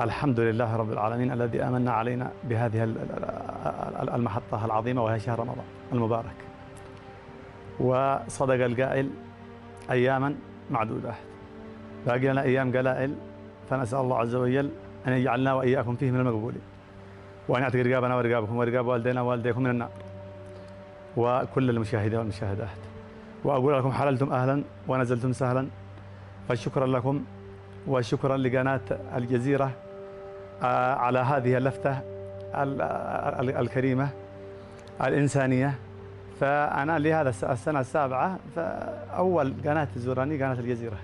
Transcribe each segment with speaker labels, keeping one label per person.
Speaker 1: الحمد لله رب العالمين الذي امن علينا بهذه ال- ال- المحطة العظيمة وهي شهر رمضان المبارك. وصدق القائل اياما معدودات. باقي لنا أيام قلائل فنسأل الله عز وجل أن يجعلنا وإياكم فيه من المقبولين. وأن يعتق رقابنا ورقابكم ورقاب والدينا ووالديكم من النار. وكل المشاهدين والمشاهدات. وأقول لكم حللتم أهلا ونزلتم سهلا فشكرا لكم وشكرا لقناة الجزيرة على هذه اللفتة ال- ال- الكريمة الإنسانية. فأنا لهذا الس- السنة السابعة فأول قناة تزورني قناة الجزيرة.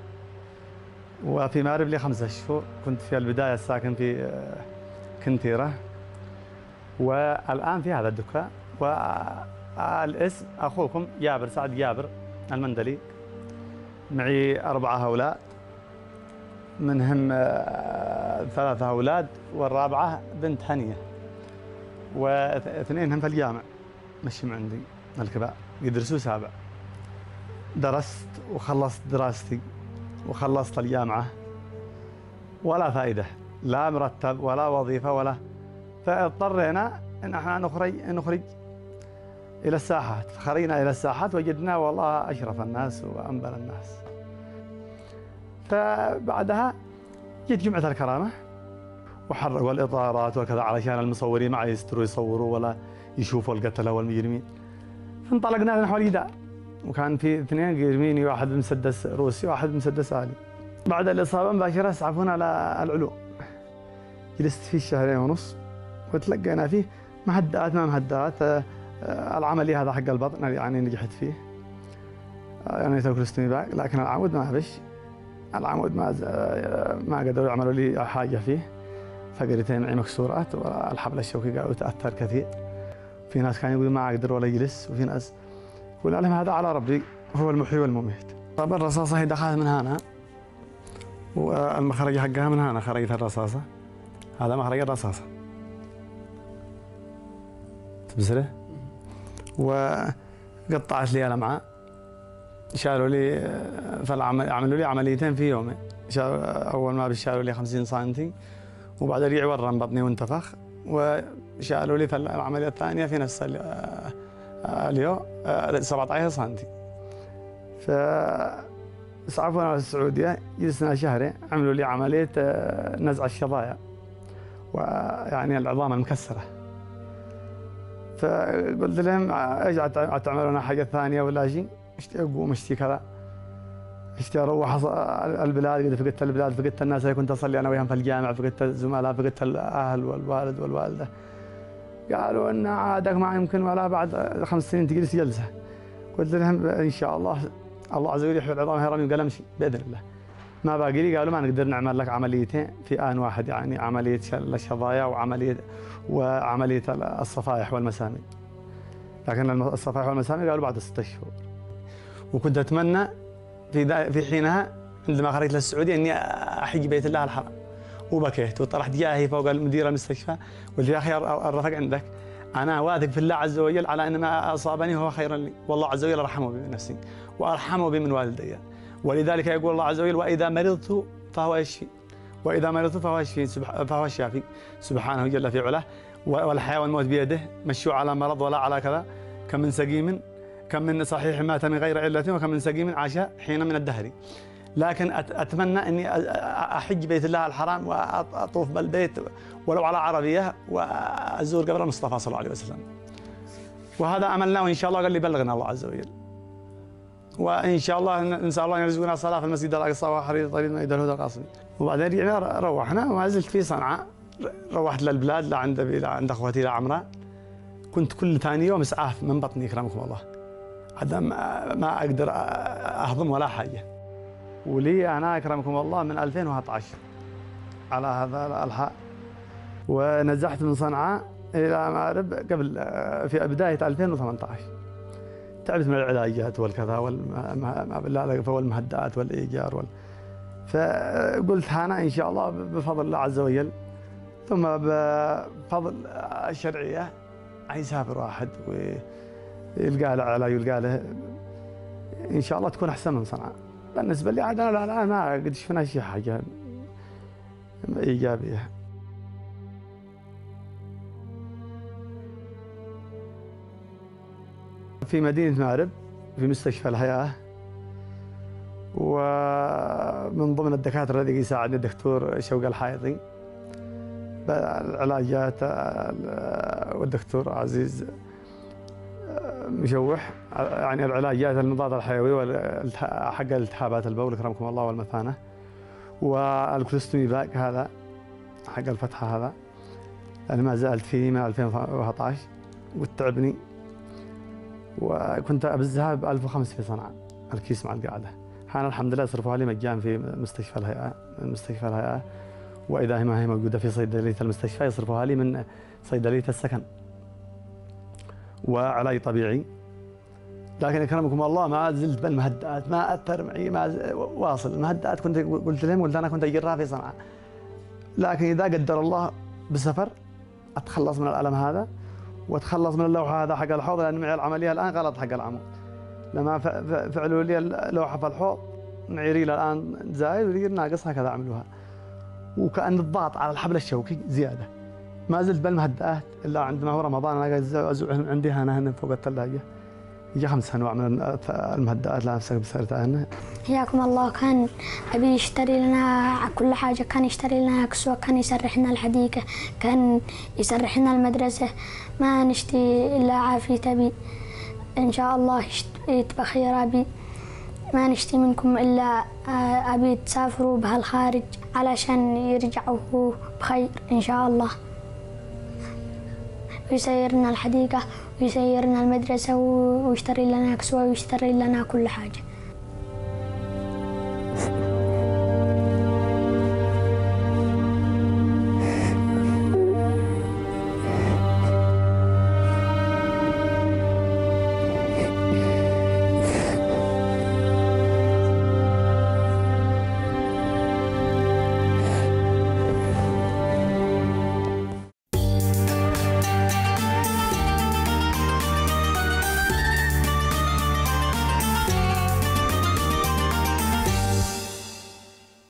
Speaker 1: وفي مارب لي خمسة شهور كنت في البداية ساكن في آه، كنتيرة. والآن في هذا الدكان. والاسم أخوكم جابر سعد جابر المندلي. معي أربعة أولاد منهم آه، ثلاثة أولاد والرابعة بنت هنية واثنين هم في الجامع. مشي عندي الكبار يدرسوا سابع. درست وخلصت دراستي وخلصت الجامعة ولا فائدة لا مرتب ولا وظيفة ولا. فاضطرينا إن إحنا نخرج نخرج إلى الساحات. خرجنا إلى الساحات وجدنا والله أشرف الناس وأنبل الناس. فبعدها جيت جمعة الكرامة وحرقوا الإطارات وكذا علشان المصورين ما يستروا يصوروا ولا يشوفوا القتلة والمجرمين. فانطلقنا نحو الجدار وكان في اثنين يرميني واحد بمسدس روسي وواحد بمسدس آلي. بعد الإصابة مباشرة اسعفونا على العلوم جلست فيه شهرين ونص وتلقينا فيه مهدئات ما مهدئات. آه، آه، العملي هذا حق البطن يعني نجحت فيه. آه، يعني توكلستني باك لكن العمود ما بش. العمود ما ما قدروا يعملوا لي حاجة فيه. فقرتين معي مكسورات والحبل الشوكي قالوا تاثر كثير. في ناس كانوا يقولوا ما أقدر ولا يجلس وفي ناس يقول لهم هذا على ربي هو المحيي والمميت. طب الرصاصة هي دخلت من هنا والمخرج حقها من هنا خرجت الرصاصة. هذا مخرج الرصاصة. تبصره وقطعت لي الامعاء شالوا لي فالعمل عملوا لي عمليتين في يومين أول ما شالوا لي 50 سم وبعد الريع ورم بطني وانتفخ وشالوا لي العملية الثانية في نفس آه، اليوم آه، 17 سم ف اسعفونا على السعودية جلسنا شهرين عملوا لي عملية آه، نزع الشظايا ويعني العظام المكسرة. فقلت لهم إيش تعملون حاجة ثانية ولا شيء؟ إشتي أقوم إشتي كذا. إشتي أروح البلاد قد فقدت البلاد فقدت الناس اللي كنت أصلي أنا وياهم في الجامع فقدت الزملاء فقدت الأهل والوالد والوالدة. قالوا إن عادك ما يمكن ولا بعد خمس سنين تجلس جلسة. قلت لهم إن شاء الله الله عز وجل يحيي العظام هرمي وقال امشي بإذن الله. ما باقي لي قالوا ما نقدر نعمل لك عمليتين. في آن واحد يعني عملية الشظايا وعملية وعمليه الصفائح والمسامي. لكن الصفائح والمسامي قالوا بعد ستة شهور. وكنت أتمنى في في حينها عندما خرجت للسعوديه أني احج بيت الله الحرام. وبكيت وطرحت جاهي فوق مدير المستشفى قلت يا أخي الرفق عندك. أنا واثق في الله عز وجل على أن ما أصابني هو خيرا لي. والله عز وجل أرحمه بنفسي وأرحمه بي من والدي. ولذلك يقول الله عز وجل وإذا مرضت فهو يشفي. وإذا مرضت فهو يشفي فهو الشافي. سبحانه جل في علاه. والحياة والموت بيده مشوا على مرض ولا على كذا. كم من سقيم كم من صحيح مات من غير علة وكم من سقيم عاش حين من الدهر. لكن أت- أتمنى أني أحج بيت الله الحرام وأطوف بالبيت ولو على عربية وأزور قبر المصطفى صلى الله عليه وسلم. وهذا أملنا وإن شاء الله قال لي بلغنا الله عز وجل. وإن شاء الله نسأل الله أن يرزقنا الصلاة في المسجد الأقصى وحرير طريق ميدان الهدى القاصمي وبعدين رجعنا روحنا وما زلت في صنعاء. روحت للبلاد لا عند أخوتي لا عمران كنت كل ثاني يوم أسعاف من بطني يكرمكم الله. حتى ما أقدر أهضم ولا حاجة. ولي أنا أكرمكم الله من 2011 على هذا الحال ونزحت من صنعاء إلى مأرب قبل في بداية 2018 تعبت من العلاجات والكذا والم- والمهدئات والإيجار وال... فقلت أنا إن شاء الله بفضل الله عز وجل. ثم بفضل الشرعية يسافر واحد يلقى له على يلقى له. إن شاء الله تكون أحسن من صنعاء. بالنسبة لي عاد أنا الان ما قد شفنا شيء حاجة. إيجابية. في مدينة مارب في مستشفى الحياة ومن ضمن الدكاترة الذي يساعدني الدكتور شوقي الحائطي. العلاجات والدكتور عزيز مشوح. يعني العلاجات المضاد الحيوي حق التهابات البول اكرمكم الله والمثانة. وال colostomy bag هذا حق الفتحة هذا. أنا ما زالت فيه من 2014 وتعبني. وكنت أبزها ب 1005 في صنعاء الكيس مع القاعدة. أنا الحمد لله صرفوها لي مجان في مستشفى الهيئة مستشفى الهيئة. وإذا ما هي موجودة في صيدلية المستشفى يصرفوها لي من صيدلية السكن. وعلاج طبيعي. لكن اكرمكم الله ما زلت بالمهدئات ما أثر معي ما واصل. المهدئات كنت قلت لهم قلت أنا كنت أجرها في صنعاء. لكن إذا قدر الله بسفر أتخلص من الألم هذا وأتخلص من اللوح هذا حق الحوض لأن معي العملية الآن غلط حق العمود. لما فعلوا لي اللوحة في الحوض معيري الآن زايد ناقص هكذا عملوها وكأن الضغط على الحبل الشوكي زيادة. ما زلت بالمهدئات إلا عندما هو رمضان. أنا ازوع عندي هنا هنا فوق الثلاجه يجي خمس أنواع من المهدئات. لا امسك بسيرتها هنا
Speaker 2: حياكم الله. كان أبي يشتري لنا كل حاجة. كان يشتري لنا كسوة كان يسرح لنا الحديقة كان يسرح لنا المدرسة. ما نشتي إلا عافية أبي. إن شاء الله يتبقى خير أبي. ما نشتي منكم إلا أبي تسافروا بهالخارج علشان يرجعوا بخير إن شاء الله. ويسيرنا الحديقة ويسيرنا المدرسة ويشتري لنا كسوة ويشتري لنا كل حاجة.